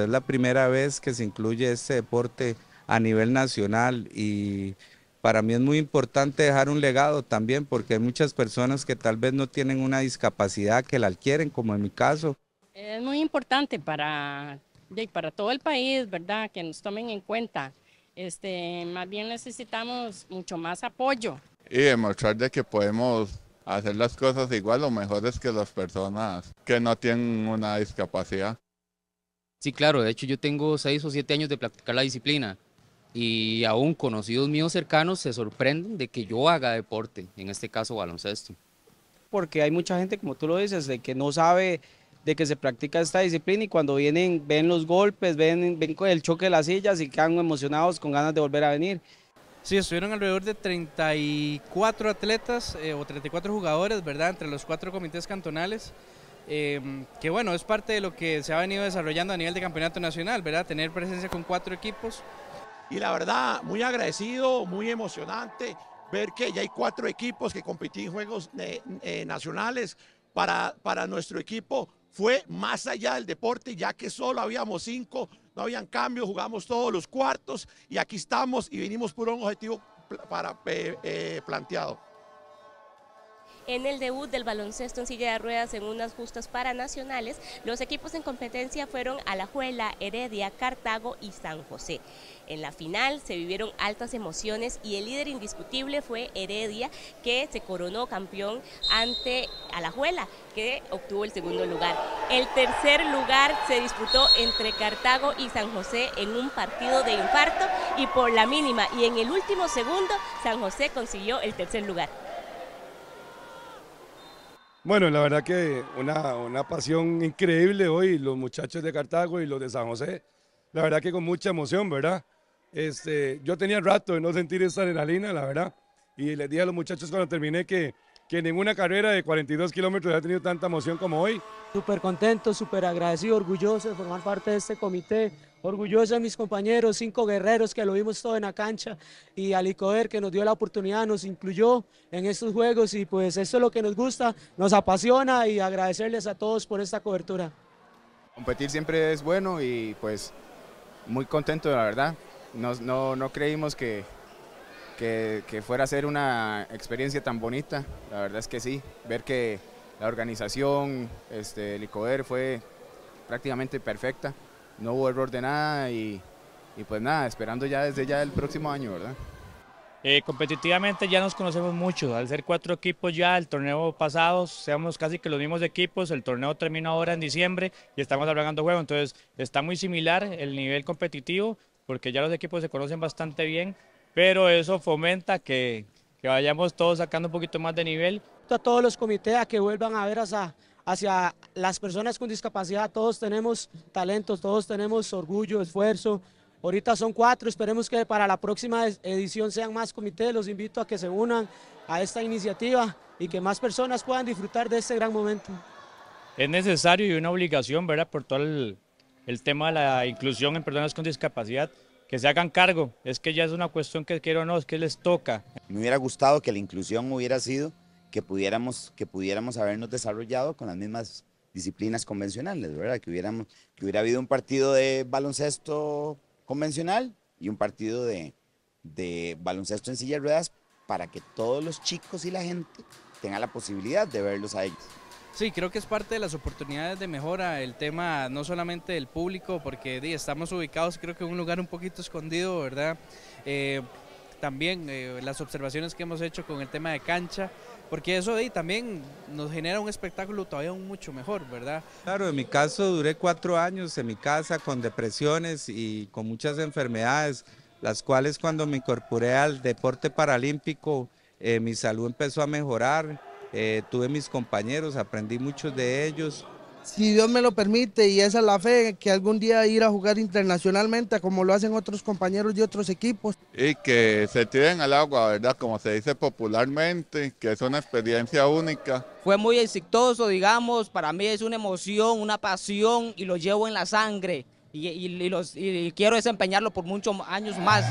Es la primera vez que se incluye este deporte a nivel nacional y para mí es muy importante dejar un legado también porque hay muchas personas que tal vez no tienen una discapacidad que la adquieren, como en mi caso. Es muy importante para, para todo el país, ¿verdad? Que nos tomen en cuenta. Este, más bien necesitamos mucho más apoyo. Y demostrar de que podemos hacer las cosas igual o mejores que las personas que no tienen una discapacidad. Sí, claro, de hecho yo tengo seis o siete años de practicar la disciplina y aún conocidos míos cercanos se sorprenden de que yo haga deporte, en este caso baloncesto. Porque hay mucha gente, como tú lo dices, de que no sabe de que se practica esta disciplina y cuando vienen, ven los golpes, ven, ven el choque de las sillas y quedan emocionados con ganas de volver a venir. Sí, estuvieron alrededor de 34 atletas eh, o 34 jugadores, ¿verdad? Entre los cuatro comités cantonales. Em, que bueno, es parte de lo que se ha venido desarrollando a nivel de campeonato nacional, ¿verdad? Tener presencia con cuatro equipos. Y la verdad, muy agradecido, muy emocionante ver que ya hay cuatro equipos que compiten en juegos eh, eh, nacionales. Para, para nuestro equipo fue más allá del deporte, ya que solo habíamos cinco, no habían cambios, jugamos todos los cuartos y aquí estamos y vinimos por un objetivo para, eh, planteado en el debut del baloncesto en silla de ruedas en unas justas paranacionales, los equipos en competencia fueron Alajuela, Heredia, Cartago y San José. En la final se vivieron altas emociones y el líder indiscutible fue Heredia, que se coronó campeón ante Alajuela, que obtuvo el segundo lugar. El tercer lugar se disputó entre Cartago y San José en un partido de infarto y por la mínima y en el último segundo San José consiguió el tercer lugar. Bueno, la verdad que una, una, pasión increíble hoy, los muchachos de Cartago y los de San José. La verdad que con mucha emoción, ¿verdad? Este, yo tenía rato de no sentir esa adrenalina, la verdad. Y les dije a los muchachos cuando terminé que, que ninguna carrera de 42 kilómetros había tenido tanta emoción como hoy. Súper contento, súper agradecido, orgulloso de formar parte de este comité, orgulloso de mis compañeros, cinco guerreros que lo vimos todo en la cancha. Y a Licoder que nos dio la oportunidad, nos incluyó en estos juegos. Y pues eso es lo que nos gusta, nos apasiona. Y agradecerles a todos por esta cobertura. Competir siempre es bueno y pues muy contento la verdad, no, no, no creímos que, que, que, fuera a ser una experiencia tan bonita, la verdad es que sí, ver que la organización, este, el ICODER fue prácticamente perfecta, no hubo error de nada y, y pues nada, esperando ya desde ya el próximo año, ¿verdad? Eh, competitivamente ya nos conocemos mucho, al ser cuatro equipos ya, el torneo pasado, seamos casi que los mismos equipos, el torneo termina ahora en diciembre y estamos hablando juego, entonces está muy similar el nivel competitivo, porque ya los equipos se conocen bastante bien, pero eso fomenta que, que vayamos todos sacando un poquito más de nivel. A todos los comités a que vuelvan a ver hacia, hacia las personas con discapacidad, todos tenemos talentos, todos tenemos orgullo, esfuerzo, Ahorita son cuatro, esperemos que para la próxima edición sean más comités, los invito a que se unan a esta iniciativa y que más personas puedan disfrutar de este gran momento. Es necesario y una obligación, ¿verdad? Por todo el, el tema de la inclusión en personas con discapacidad, que se hagan cargo. Es que ya es una cuestión que quiero o no, es que les toca. Me hubiera gustado que la inclusión hubiera sido que pudiéramos, que pudiéramos habernos desarrollado con las mismas disciplinas convencionales, ¿verdad? Que, hubiéramos, que hubiera habido un partido de baloncesto convencional y un partido de, de baloncesto en silla de ruedas para que todos los chicos y la gente tengan la posibilidad de verlos a ellos. Sí, creo que es parte de las oportunidades de mejora, el tema no solamente del público, porque estamos ubicados creo que en un lugar un poquito escondido, ¿verdad? Eh, también eh, las observaciones que hemos hecho con el tema de cancha, porque eso ahí también nos genera un espectáculo todavía mucho mejor, ¿verdad? Claro, en mi caso duré cuatro años en mi casa con depresiones y con muchas enfermedades, las cuales cuando me incorporé al deporte paralímpico, eh, mi salud empezó a mejorar eh, tuve mis compañeros, aprendí muchos de ellos. Si Dios me lo permite y esa es la fe, que algún día ir a jugar internacionalmente como lo hacen otros compañeros de otros equipos. Y que se tiren al agua, ¿verdad? Como se dice popularmente, que es una experiencia única. Fue muy exitoso, digamos, para mí es una emoción, una pasión y lo llevo en la sangre y, y quiero desempeñarlo por muchos años más.